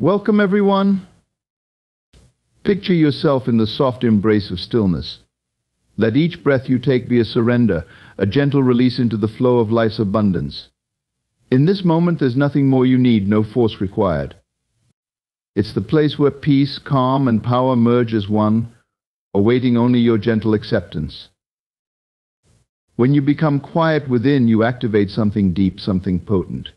Welcome, everyone. Picture yourself in the soft embrace of stillness. Let each breath you take be a surrender, a gentle release into the flow of life's abundance. In this moment, there's nothing more you need, no force required. It's the place where peace, calm, and power merge as one, awaiting only your gentle acceptance. When you become quiet within, you activate something deep, something potent.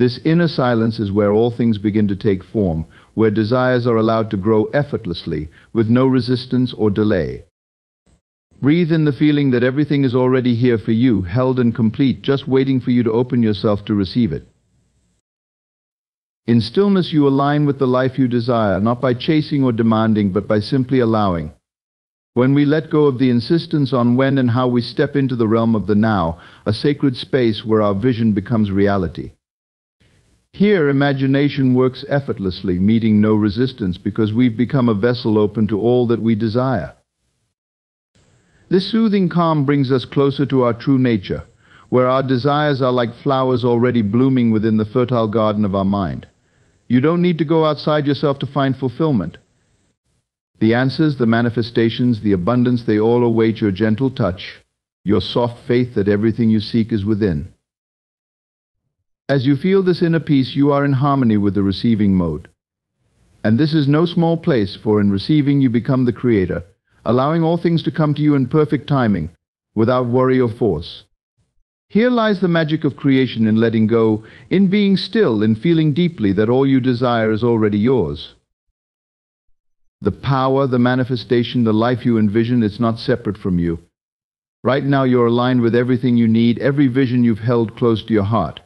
This inner silence is where all things begin to take form, where desires are allowed to grow effortlessly, with no resistance or delay. Breathe in the feeling that everything is already here for you, held and complete, just waiting for you to open yourself to receive it. In stillness, you align with the life you desire, not by chasing or demanding, but by simply allowing. When we let go of the insistence on when and how we step into the realm of the now, a sacred space where our vision becomes reality. Here, imagination works effortlessly, meeting no resistance, because we've become a vessel open to all that we desire. This soothing calm brings us closer to our true nature, where our desires are like flowers already blooming within the fertile garden of our mind. You don't need to go outside yourself to find fulfillment. The answers, the manifestations, the abundance, they all await your gentle touch, your soft faith that everything you seek is within. As you feel this inner peace, you are in harmony with the receiving mode. And this is no small place, for in receiving you become the creator, allowing all things to come to you in perfect timing, without worry or force. Here lies the magic of creation in letting go, in being still, in feeling deeply that all you desire is already yours. The power, the manifestation, the life you envision, it's not separate from you. Right now you're aligned with everything you need, every vision you've held close to your heart.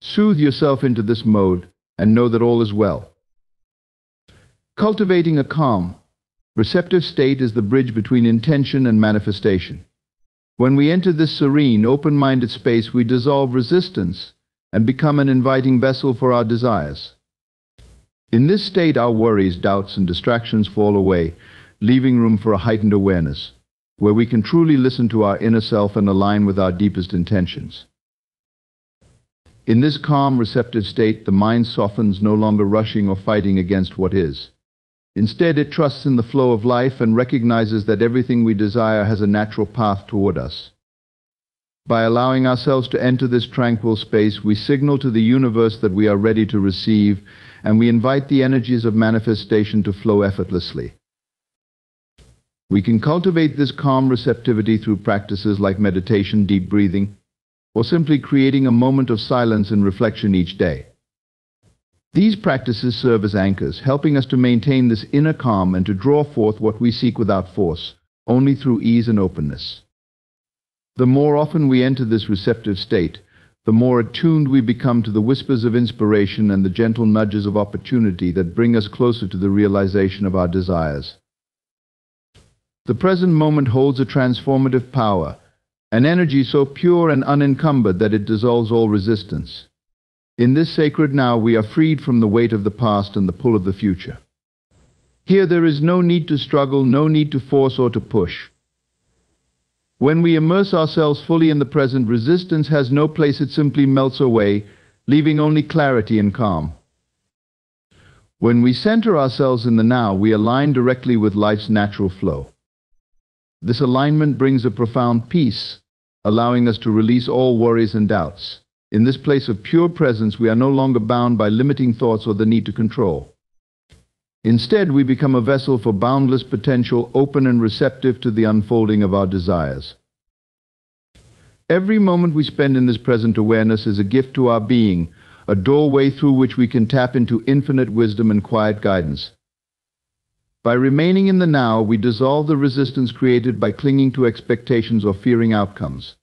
Soothe yourself into this mode and know that all is well. Cultivating a calm, receptive state is the bridge between intention and manifestation. When we enter this serene, open-minded space, we dissolve resistance and become an inviting vessel for our desires. In this state, our worries, doubts, and distractions fall away, leaving room for a heightened awareness, where we can truly listen to our inner self and align with our deepest intentions. In this calm, receptive state, the mind softens, no longer rushing or fighting against what is. Instead, it trusts in the flow of life and recognizes that everything we desire has a natural path toward us. By allowing ourselves to enter this tranquil space, we signal to the universe that we are ready to receive, and we invite the energies of manifestation to flow effortlessly. We can cultivate this calm receptivity through practices like meditation, deep breathing, or simply creating a moment of silence and reflection each day. These practices serve as anchors, helping us to maintain this inner calm and to draw forth what we seek without force, only through ease and openness. The more often we enter this receptive state, the more attuned we become to the whispers of inspiration and the gentle nudges of opportunity that bring us closer to the realization of our desires. The present moment holds a transformative power, an energy so pure and unencumbered that it dissolves all resistance. In this sacred now, we are freed from the weight of the past and the pull of the future. Here there is no need to struggle, no need to force or to push. When we immerse ourselves fully in the present, resistance has no place, it simply melts away, leaving only clarity and calm. When we center ourselves in the now, we align directly with life's natural flow. This alignment brings a profound peace, allowing us to release all worries and doubts. In this place of pure presence, we are no longer bound by limiting thoughts or the need to control. Instead, we become a vessel for boundless potential, open and receptive to the unfolding of our desires. Every moment we spend in this present awareness is a gift to our being, a doorway through which we can tap into infinite wisdom and quiet guidance. By remaining in the now, we dissolve the resistance created by clinging to expectations or fearing outcomes.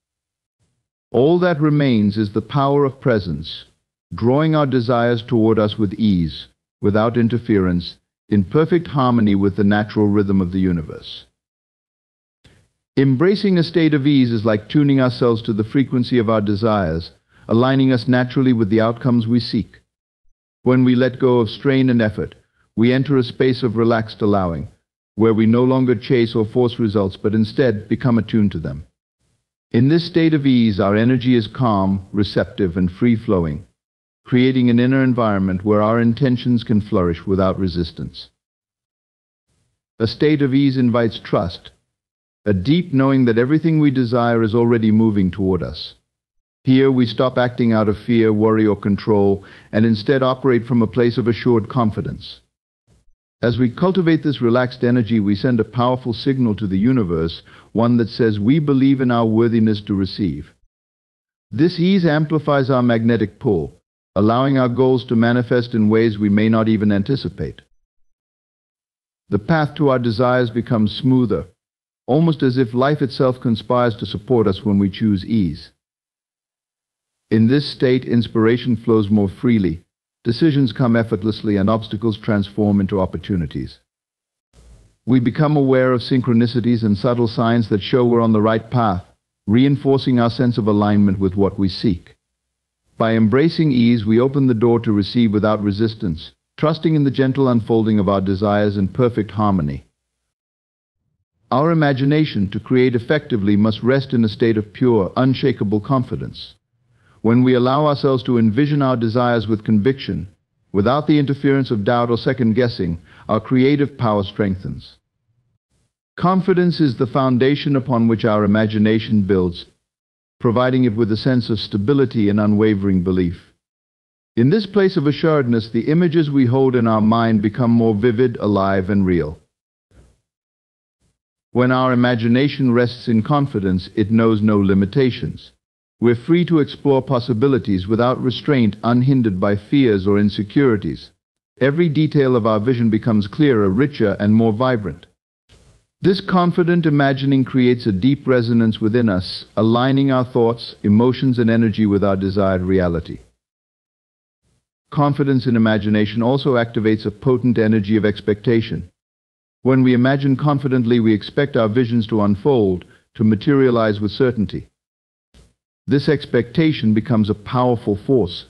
All that remains is the power of presence, drawing our desires toward us with ease, without interference, in perfect harmony with the natural rhythm of the universe. Embracing a state of ease is like tuning ourselves to the frequency of our desires, aligning us naturally with the outcomes we seek. When we let go of strain and effort, we enter a space of relaxed allowing, where we no longer chase or force results, but instead become attuned to them. In this state of ease, our energy is calm, receptive, and free-flowing, creating an inner environment where our intentions can flourish without resistance. A state of ease invites trust, a deep knowing that everything we desire is already moving toward us. Here we stop acting out of fear, worry, or control, and instead operate from a place of assured confidence. As we cultivate this relaxed energy, we send a powerful signal to the universe, one that says we believe in our worthiness to receive. This ease amplifies our magnetic pull, allowing our goals to manifest in ways we may not even anticipate. The path to our desires becomes smoother, almost as if life itself conspires to support us when we choose ease. In this state, inspiration flows more freely, decisions come effortlessly, and obstacles transform into opportunities. We become aware of synchronicities and subtle signs that show we're on the right path, reinforcing our sense of alignment with what we seek. By embracing ease, we open the door to receive without resistance, trusting in the gentle unfolding of our desires in perfect harmony. Our imagination to create effectively must rest in a state of pure, unshakable confidence. When we allow ourselves to envision our desires with conviction, without the interference of doubt or second guessing, our creative power strengthens. Confidence is the foundation upon which our imagination builds, providing it with a sense of stability and unwavering belief. In this place of assuredness, the images we hold in our mind become more vivid, alive, and real. When our imagination rests in confidence, it knows no limitations. We're free to explore possibilities without restraint, unhindered by fears or insecurities. Every detail of our vision becomes clearer, richer, and more vibrant. This confident imagining creates a deep resonance within us, aligning our thoughts, emotions, and energy with our desired reality. Confidence in imagination also activates a potent energy of expectation. When we imagine confidently, we expect our visions to unfold, to materialize with certainty. This expectation becomes a powerful force,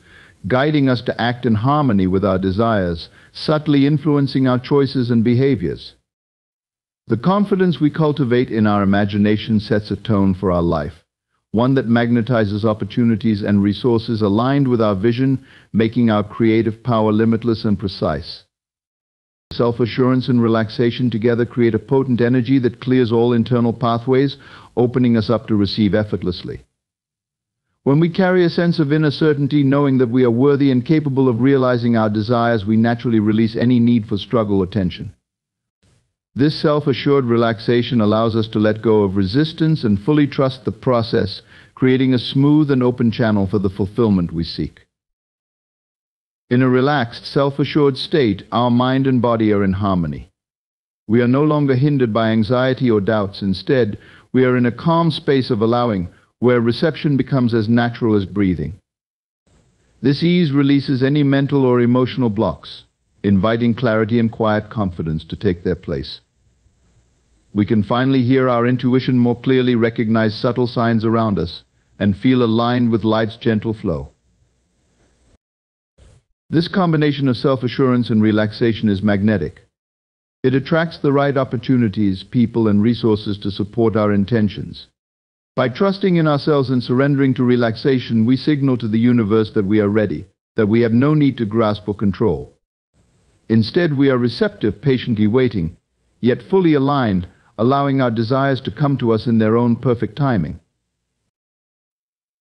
guiding us to act in harmony with our desires, subtly influencing our choices and behaviors. The confidence we cultivate in our imagination sets a tone for our life, one that magnetizes opportunities and resources aligned with our vision, making our creative power limitless and precise. Self-assurance and relaxation together create a potent energy that clears all internal pathways, opening us up to receive effortlessly. When we carry a sense of inner certainty, knowing that we are worthy and capable of realizing our desires, we naturally release any need for struggle or tension. This self-assured relaxation allows us to let go of resistance and fully trust the process, creating a smooth and open channel for the fulfillment we seek. In a relaxed, self-assured state, our mind and body are in harmony. We are no longer hindered by anxiety or doubts. Instead, we are in a calm space of allowing, where reception becomes as natural as breathing. This ease releases any mental or emotional blocks, inviting clarity and quiet confidence to take their place. We can finally hear our intuition more clearly, recognize subtle signs around us, and feel aligned with life's gentle flow. This combination of self-assurance and relaxation is magnetic. It attracts the right opportunities, people, and resources to support our intentions. By trusting in ourselves and surrendering to relaxation, we signal to the universe that we are ready, that we have no need to grasp or control. Instead, we are receptive, patiently waiting, yet fully aligned, allowing our desires to come to us in their own perfect timing.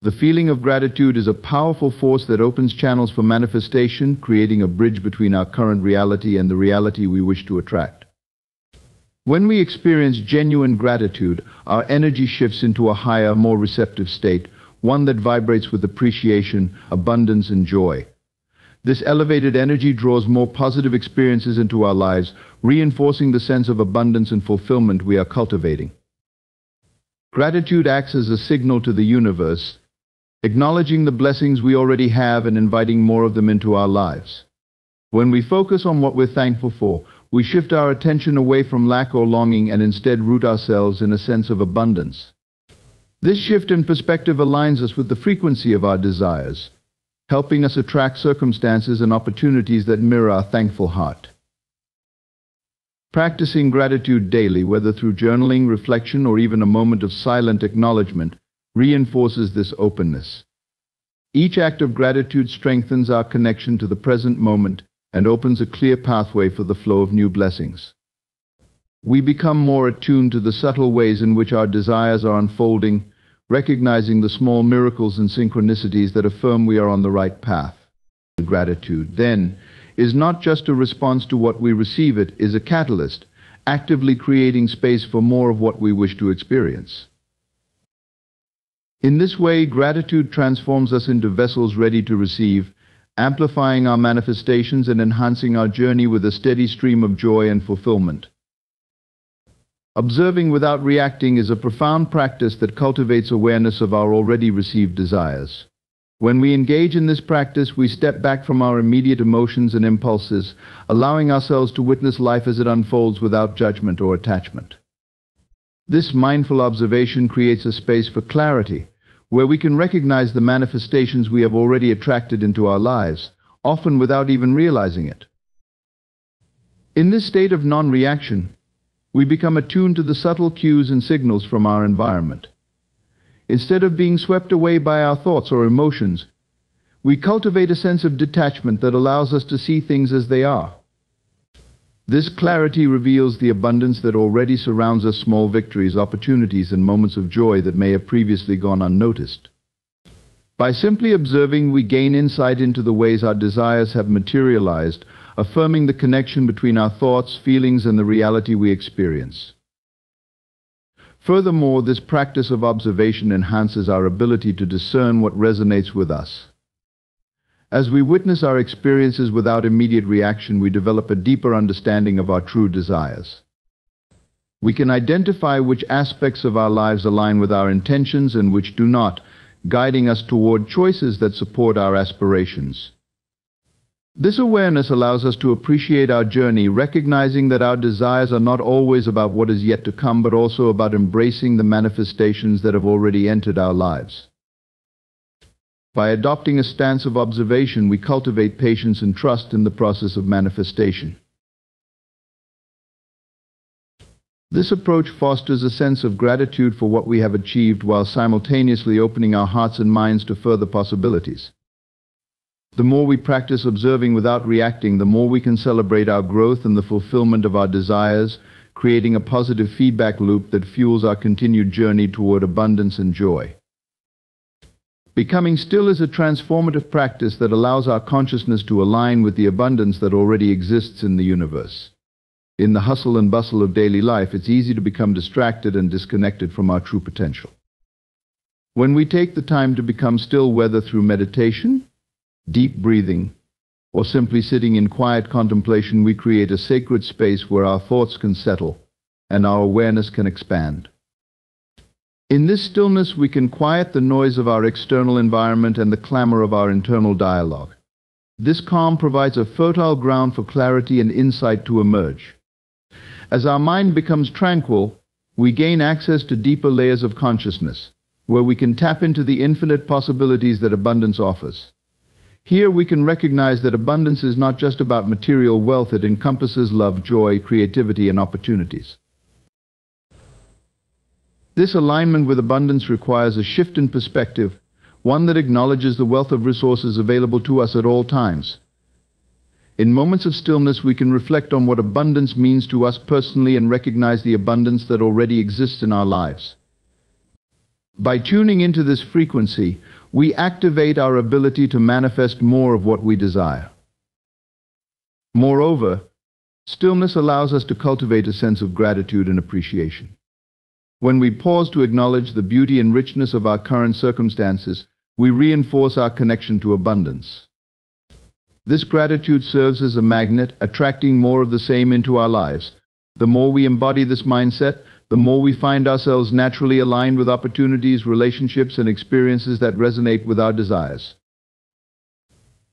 The feeling of gratitude is a powerful force that opens channels for manifestation, creating a bridge between our current reality and the reality we wish to attract. When we experience genuine gratitude, our energy shifts into a higher, more receptive state, one that vibrates with appreciation, abundance, and joy. This elevated energy draws more positive experiences into our lives, reinforcing the sense of abundance and fulfillment we are cultivating. Gratitude acts as a signal to the universe, acknowledging the blessings we already have and inviting more of them into our lives. When we focus on what we're thankful for, we shift our attention away from lack or longing and instead root ourselves in a sense of abundance. This shift in perspective aligns us with the frequency of our desires, helping us attract circumstances and opportunities that mirror our thankful heart. Practicing gratitude daily, whether through journaling, reflection, or even a moment of silent acknowledgement, reinforces this openness. Each act of gratitude strengthens our connection to the present moment and opens a clear pathway for the flow of new blessings. We become more attuned to the subtle ways in which our desires are unfolding, recognizing the small miracles and synchronicities that affirm we are on the right path. Gratitude, then, is not just a response to what we receive, it is a catalyst, actively creating space for more of what we wish to experience. In this way, gratitude transforms us into vessels ready to receive, amplifying our manifestations and enhancing our journey with a steady stream of joy and fulfillment. Observing without reacting is a profound practice that cultivates awareness of our already received desires. When we engage in this practice, we step back from our immediate emotions and impulses, allowing ourselves to witness life as it unfolds without judgment or attachment. This mindful observation creates a space for clarity, where we can recognize the manifestations we have already attracted into our lives, often without even realizing it. In this state of non-reaction, we become attuned to the subtle cues and signals from our environment. Instead of being swept away by our thoughts or emotions, we cultivate a sense of detachment that allows us to see things as they are. This clarity reveals the abundance that already surrounds us small victories, opportunities, and moments of joy that may have previously gone unnoticed. By simply observing, we gain insight into the ways our desires have materialized, affirming the connection between our thoughts, feelings, and the reality we experience. Furthermore, this practice of observation enhances our ability to discern what resonates with us. As we witness our experiences without immediate reaction, we develop a deeper understanding of our true desires. We can identify which aspects of our lives align with our intentions and which do not, guiding us toward choices that support our aspirations. This awareness allows us to appreciate our journey, recognizing that our desires are not always about what is yet to come, but also about embracing the manifestations that have already entered our lives. By adopting a stance of observation, we cultivate patience and trust in the process of manifestation. This approach fosters a sense of gratitude for what we have achieved while simultaneously opening our hearts and minds to further possibilities. The more we practice observing without reacting, the more we can celebrate our growth and the fulfillment of our desires, creating a positive feedback loop that fuels our continued journey toward abundance and joy. Becoming still is a transformative practice that allows our consciousness to align with the abundance that already exists in the universe. In the hustle and bustle of daily life, it's easy to become distracted and disconnected from our true potential. When we take the time to become still, whether through meditation, deep breathing, or simply sitting in quiet contemplation, we create a sacred space where our thoughts can settle and our awareness can expand. In this stillness, we can quiet the noise of our external environment and the clamor of our internal dialogue. This calm provides a fertile ground for clarity and insight to emerge. As our mind becomes tranquil, we gain access to deeper layers of consciousness, where we can tap into the infinite possibilities that abundance offers. Here we can recognize that abundance is not just about material wealth, it encompasses love, joy, creativity, and opportunities. This alignment with abundance requires a shift in perspective, one that acknowledges the wealth of resources available to us at all times. In moments of stillness, we can reflect on what abundance means to us personally and recognize the abundance that already exists in our lives. By tuning into this frequency, we activate our ability to manifest more of what we desire. Moreover, stillness allows us to cultivate a sense of gratitude and appreciation. When we pause to acknowledge the beauty and richness of our current circumstances, we reinforce our connection to abundance. This gratitude serves as a magnet, attracting more of the same into our lives. The more we embody this mindset, the more we find ourselves naturally aligned with opportunities, relationships, and experiences that resonate with our desires.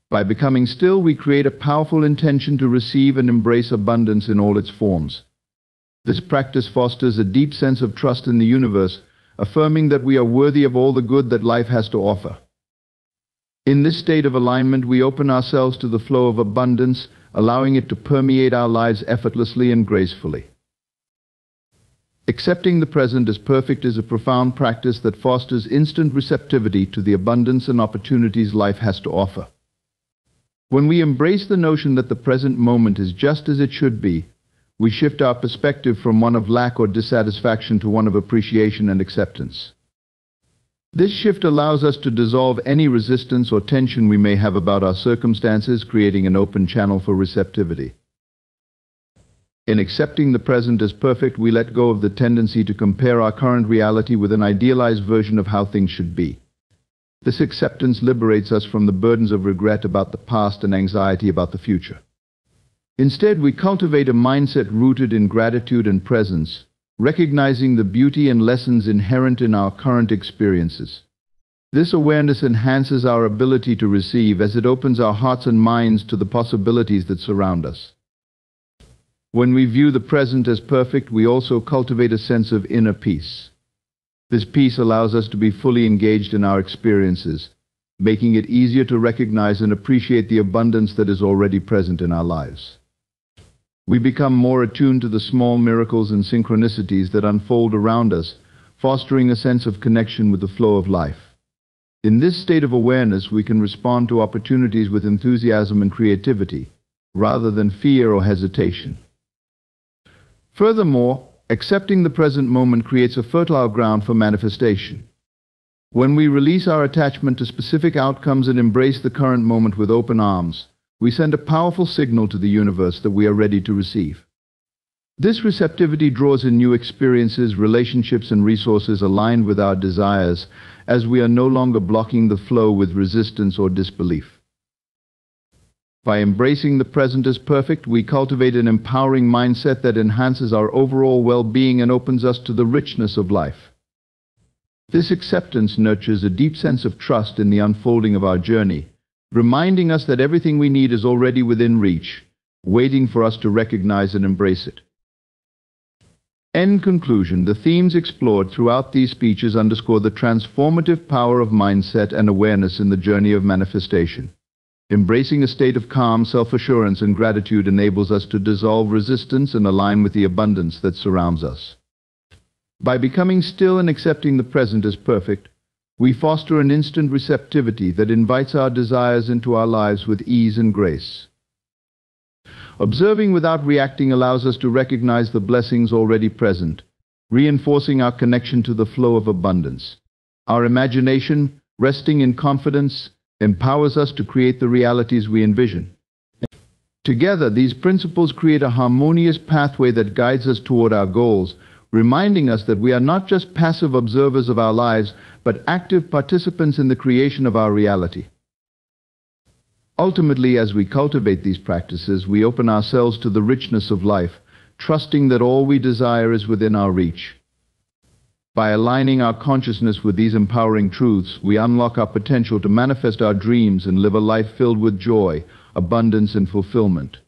By becoming still, we create a powerful intention to receive and embrace abundance in all its forms. This practice fosters a deep sense of trust in the universe, affirming that we are worthy of all the good that life has to offer. In this state of alignment, we open ourselves to the flow of abundance, allowing it to permeate our lives effortlessly and gracefully. Accepting the present as perfect is a profound practice that fosters instant receptivity to the abundance and opportunities life has to offer. When we embrace the notion that the present moment is just as it should be, we shift our perspective from one of lack or dissatisfaction to one of appreciation and acceptance. This shift allows us to dissolve any resistance or tension we may have about our circumstances, creating an open channel for receptivity. In accepting the present as perfect, we let go of the tendency to compare our current reality with an idealized version of how things should be. This acceptance liberates us from the burdens of regret about the past and anxiety about the future. Instead, we cultivate a mindset rooted in gratitude and presence, recognizing the beauty and lessons inherent in our current experiences. This awareness enhances our ability to receive as it opens our hearts and minds to the possibilities that surround us. When we view the present as perfect, we also cultivate a sense of inner peace. This peace allows us to be fully engaged in our experiences, making it easier to recognize and appreciate the abundance that is already present in our lives. We become more attuned to the small miracles and synchronicities that unfold around us, fostering a sense of connection with the flow of life. In this state of awareness, we can respond to opportunities with enthusiasm and creativity, rather than fear or hesitation. Furthermore, accepting the present moment creates a fertile ground for manifestation. When we release our attachment to specific outcomes and embrace the current moment with open arms, we send a powerful signal to the universe that we are ready to receive. This receptivity draws in new experiences, relationships, and resources aligned with our desires, as we are no longer blocking the flow with resistance or disbelief. By embracing the present as perfect, we cultivate an empowering mindset that enhances our overall well-being and opens us to the richness of life. This acceptance nurtures a deep sense of trust in the unfolding of our journey, reminding us that everything we need is already within reach, waiting for us to recognize and embrace it. In conclusion, the themes explored throughout these speeches underscore the transformative power of mindset and awareness in the journey of manifestation. Embracing a state of calm, self-assurance, and gratitude enables us to dissolve resistance and align with the abundance that surrounds us. By becoming still and accepting the present as perfect, we foster an instant receptivity that invites our desires into our lives with ease and grace. Observing without reacting allows us to recognize the blessings already present, reinforcing our connection to the flow of abundance. Our imagination, resting in confidence, empowers us to create the realities we envision. Together, these principles create a harmonious pathway that guides us toward our goals, reminding us that we are not just passive observers of our lives, but active participants in the creation of our reality. Ultimately, as we cultivate these practices, we open ourselves to the richness of life, trusting that all we desire is within our reach. By aligning our consciousness with these empowering truths, we unlock our potential to manifest our dreams and live a life filled with joy, abundance, and fulfillment.